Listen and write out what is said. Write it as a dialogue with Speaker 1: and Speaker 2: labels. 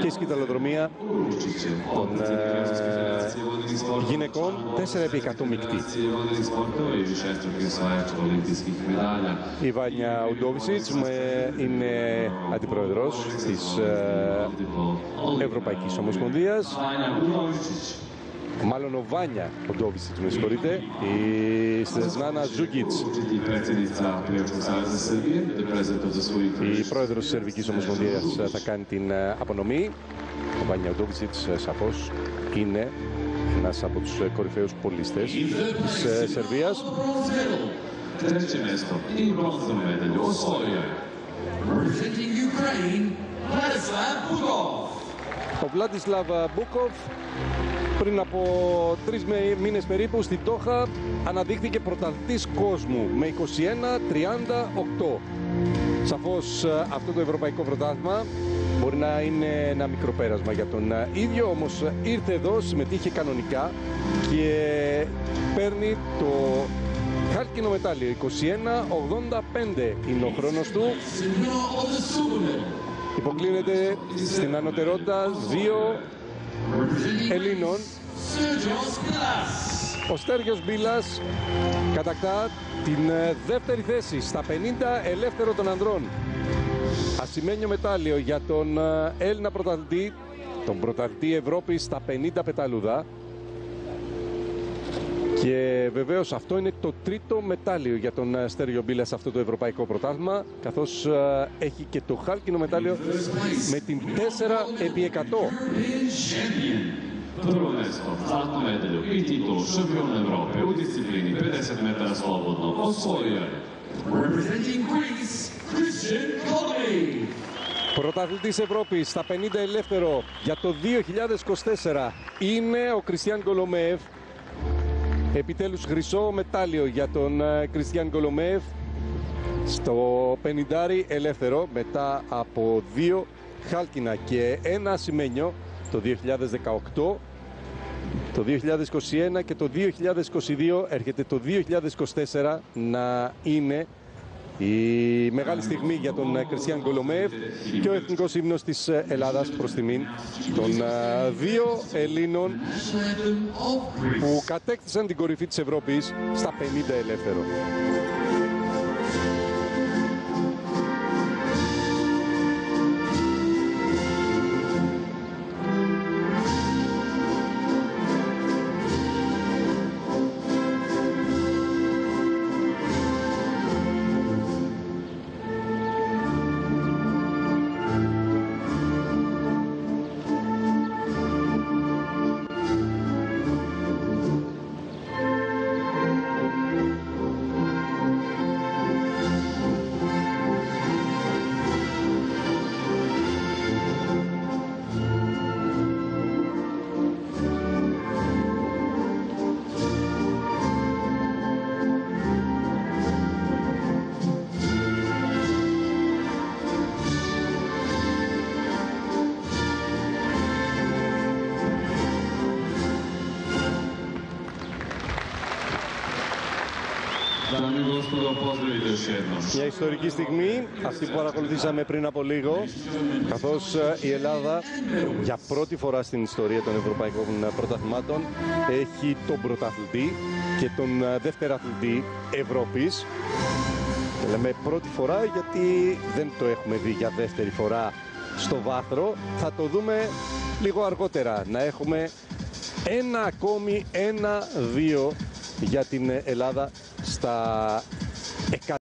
Speaker 1: και η σκηταλοδρομία των ε, γυναικών 4x100 μεικτή. Η Βάνια Ουντόβισιτς είναι αντιπρόεδρος της ε, Ευρωπαϊκής Ομοσπονδίας. Μάλλον ο Βάνια Ουντόβισιτς, με συγχωρείτε. Η Στεσνάνα Ζούκιτς, η πρόεδρος της Σερβικής Ομοσπονδίας, θα κάνει την ε, απονομή. Ο Βάνια Ουντόβισιτς, ε, σαφώς, είναι ένας από τους ε, κορυφαίους πολίστες της ε, Σερβίας.
Speaker 2: Treće mjesto i bronzanu medalju osvojio je
Speaker 3: Representing Ukraine, Vladislav Bukov.
Speaker 1: Ο Βλάντισλαβ Μπούκοφ πριν από τρεις με- μήνες περίπου στην Τόχα αναδείχθηκε πρωταθλητής κόσμου με 21-38. Σαφώς ε, αυτό το ευρωπαϊκό πρωτάθλημα μπορεί να είναι ένα μικρό πέρασμα για τον ε, ίδιο, όμως ε, ήρθε εδώ, συμμετείχε κανονικά και παίρνει το χάλκινο μετάλλιο. 21-85 είναι ο χρόνος του.
Speaker 3: Winner of the silver medal.
Speaker 1: Υποκλίνεται στην ανωτερότητα δύο
Speaker 3: Representing
Speaker 1: Ελλήνων.
Speaker 3: Sergios Pilas.
Speaker 1: Ο Στέργιος Μπίλας κατακτά την ε, δεύτερη θέση στα 50 ελεύθερο των ανδρών. Ασημένιο μετάλλιο για τον ε, Έλληνα πρωταθλητή, τον πρωταθλητή Ευρώπης στα 50 πεταλούδα. Και βεβαίως αυτό είναι το τρίτο μετάλλιο για τον ε, Στέργιο Μπίλα σε αυτό το ευρωπαϊκό πρωτάθλημα, καθώς ε, έχει και το χάλκινο μετάλλιο με την 4 επί 100.
Speaker 2: Prvo mjesto, zlatnu medalju i titulu šampiona Evrope u disciplini 50 metara slobodno osvojio je
Speaker 3: Representing Greece, Christian Colby.
Speaker 1: Πρωταθλητής Ευρώπης στα 50 ελεύθερο για το 2024 είναι ο Κριστιαν Κολομέευ. Επιτέλους χρυσό μετάλλιο για τον ε, Κριστιαν Κολομέευ στο 50 ελεύθερο μετά από δύο χάλκινα και ένα ασημένιο το 2018 το 2021 και το 2022 έρχεται το 2024 να είναι η μεγάλη στιγμή για τον ε, Κριστιαν Κολομέευ και ο εθνικός ύμνος της ε, Ελλάδας προς τιμήν των ε, δύο Ελλήνων
Speaker 3: Anthem of Greece.
Speaker 1: που κατέκτησαν την κορυφή της Ευρώπης στα 50 ελεύθερο. Μια ιστορική στιγμή, αυτή που παρακολουθήσαμε πριν από λίγο, καθώς ε, η Ελλάδα για πρώτη φορά στην ιστορία των Ευρωπαϊκών Πρωταθλημάτων έχει τον πρωταθλητή και τον ε, δεύτερο αθλητή Ευρώπης. Και λέμε πρώτη φορά γιατί δεν το έχουμε δει για δεύτερη φορά στο βάθρο. Θα το δούμε λίγο αργότερα. Να έχουμε ένα ακόμη, ένα-δύο για την Ελλάδα στα 100.